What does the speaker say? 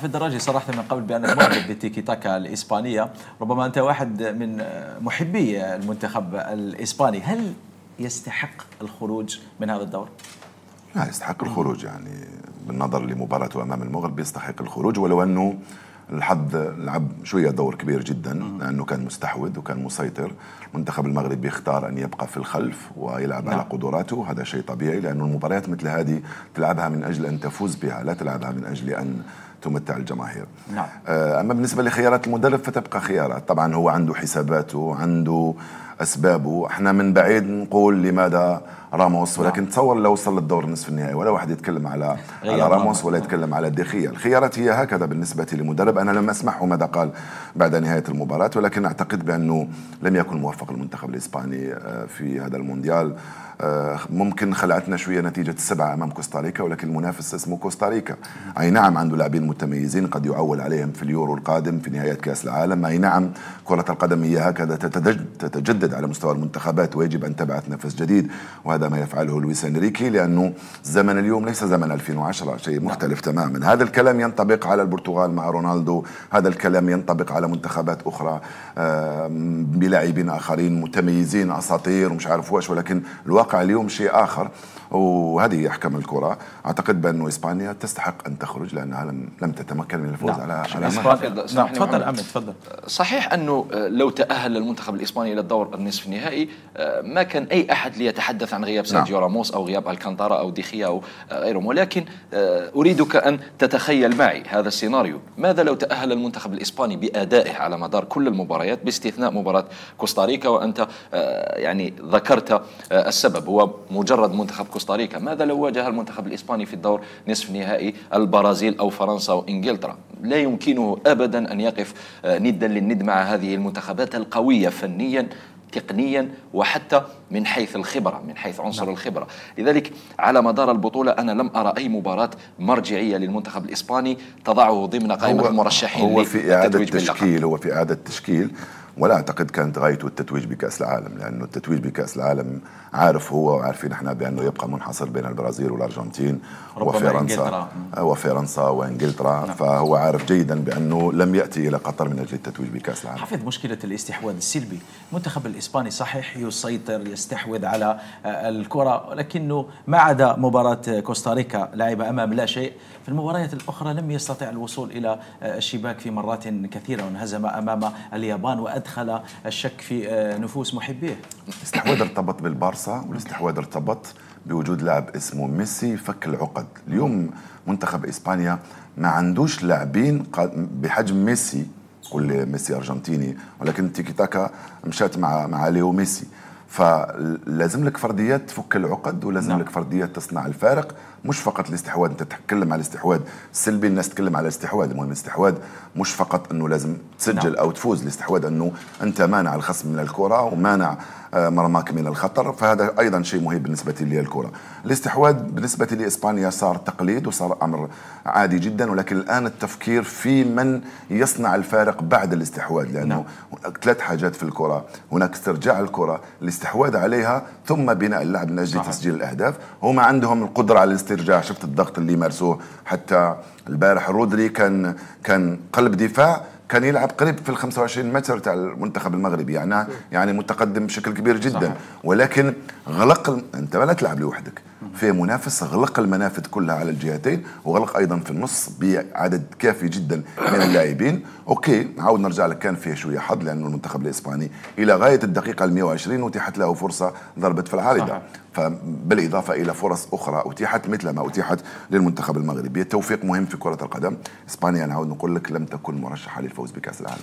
في الدراجي صرحت من قبل بأنك معجب بالتيكي تاكا الإسبانية، ربما أنت واحد من محبي المنتخب الإسباني، هل يستحق الخروج من هذا الدور؟ لا يستحق الخروج يعني بالنظر لمباراته أمام المغرب يستحق الخروج ولو أنه الحظ لعب شوية دور كبير جدا لأنه كان مستحوذ وكان مسيطر المنتخب المغربي اختار أن يبقى في الخلف ويلعب نعم. على قدراته هذا شيء طبيعي لأنه المباريات مثل هذه تلعبها من أجل أن تفوز بها لا تلعبها من أجل أن تمتع الجماهير نعم. أما بالنسبة لخيارات المدرب فتبقى خيارات طبعا هو عنده حساباته عنده أسبابه إحنا من بعيد نقول لماذا راموس ولكن نعم. تصور لو وصل للدور نصف النهائي ولا واحد يتكلم على على راموس ولا يتكلم على ديخيا الخيارات هي هكذا بالنسبة لمدرب. أنا لم أسمعه ماذا قال بعد نهاية المباراة ولكن أعتقد بأنه لم يكن موفق المنتخب الإسباني آه، في هذا المونديال. آه، ممكن خلعتنا شوية نتيجة السبعة أمام كوستاريكا ولكن المنافس اسمه كوستاريكا. أي نعم عنده لاعبين متميزين قد يعول عليهم في اليورو القادم في نهايات كأس العالم. أي نعم كرة القدم هي هكذا تتجدد على مستوى المنتخبات ويجب أن تبعث نفس جديد وهذا ما يفعله لويس انريكي لأنه زمن اليوم ليس زمن 2010 شيء مختلف تماما. هذا الكلام ينطبق على البرتغال مع رونالدو هذا الكلام ينطبق على منتخبات أخرى بلاعبين آخرين متميزين أساطير ومش عارف واش ولكن الواقع اليوم شيء آخر. وهذه أحكام الكرة. أعتقد بانه إسبانيا تستحق أن تخرج لأنها لم لم تتمكن من الفوز نعم. على على نعم تفضل عمي تفضل. صحيح أنه لو تأهل المنتخب الإسباني إلى الدور النصف النهائي ما كان أي أحد ليتحدث عن غياب سيرجيو نعم. راموس أو غياب ألكانتارا أو ديخيا أو غيرهم. ولكن أريدك أن تتخيل معي هذا السيناريو. ماذا لو تأهل المنتخب الإسباني بأدائه على مدار كل المباريات باستثناء مباراة كوستاريكا؟ وأنت يعني ذكرت السبب. هو مجرد منتخب كوستاريكا. ماذا لو واجه المنتخب الإسباني في الدور نصف نهائي البرازيل أو فرنسا وإنجلترا؟ لا يمكنه أبدا أن يقف آه، ندا للند مع هذه المنتخبات القوية فنيا تقنيا وحتى من حيث الخبرة من حيث عنصر نعم. الخبرة. لذلك على مدار البطولة أنا لم أرى أي مباراة مرجعية للمنتخب الإسباني تضعه ضمن قائمة المرشحين هو في إعادة تشكيل هو في إعادة تشكيل. ولا أعتقد كانت غايته التتويج بكأس العالم لأنه التتويج بكأس العالم عارف هو وعارفين إحنا بأنه يبقى منحصر بين البرازيل والأرجنتين وفرنسا. وفرنسا وإنجلترا. نعم. فهو عارف جيدا بأنه لم يأتي إلى قطر من أجل التتويج بكأس العالم. حفظ مشكلة الاستحواذ. السلبي المنتخب الإسباني صحيح يسيطر يستحوذ على الكرة ولكنه ما عدا مباراة كوستاريكا لعب أمام لا شيء في المباريات الأخرى لم يستطع الوصول إلى الشباك في مرات كثيرة وانهزم أمام اليابان وأدى أدخل الشك في آه، نفوس محبيه. الاستحواذ ارتبط بالبارسا والاستحواذ ارتبط بوجود لاعب اسمه ميسي فك العقد. اليوم منتخب إسبانيا ما عندوش لاعبين بحجم ميسي. كل ميسي أرجنتيني ولكن تيكي تاكا مشات مع مع ليو ميسي. فلازم لك فرديات تفك العقد ولازم نعم. لك فرديات تصنع الفارق مش فقط الاستحواذ انت تتكلم على الاستحواذ السلبي الناس تتكلم على الاستحواذ المهم الاستحواذ مش فقط إنه لازم تسجل نعم. أو تفوز الاستحواذ إنه أنت مانع الخصم من الكرة ومانع مرماك من الخطر فهذا أيضا شيء مهم بالنسبة للكره الاستحواذ بالنسبة لإسبانيا صار تقليد وصار أمر عادي جدا ولكن الآن التفكير في من يصنع الفارق بعد الاستحواذ لأنه نعم. ثلاث حاجات في الكرة. هناك استرجاع الكرة الاستحواذ عليها ثم بناء اللعب من أجل تسجيل الأهداف. هم عندهم القدرة على الاسترجاع شفت الضغط اللي مارسوه حتى البارح. رودري كان كان قلب دفاع كان يلعب قريب في ال 25 متر تاع المنتخب المغربي يعني يعني متقدم بشكل كبير جدا صحيح. ولكن غلق. انت ما تلعب لوحدك في منافس غلق المنافذ كلها على الجهتين وغلق أيضا في النص بعدد كافي جدا من اللاعبين. okay عاود نرجع لك كان فيه شوية حظ لأنه المنتخب الإسباني إلى غاية الدقيقة ال 120 أتيحت له فرصة ضربت في العارضة. فبالإضافة إلى فرص أخرى أتيحت مثل ما أتيحت للمنتخب المغربي. التوفيق مهم في كرة القدم. إسبانيا نعود نقول لك لم تكن مرشحة للفوز بكأس العالم.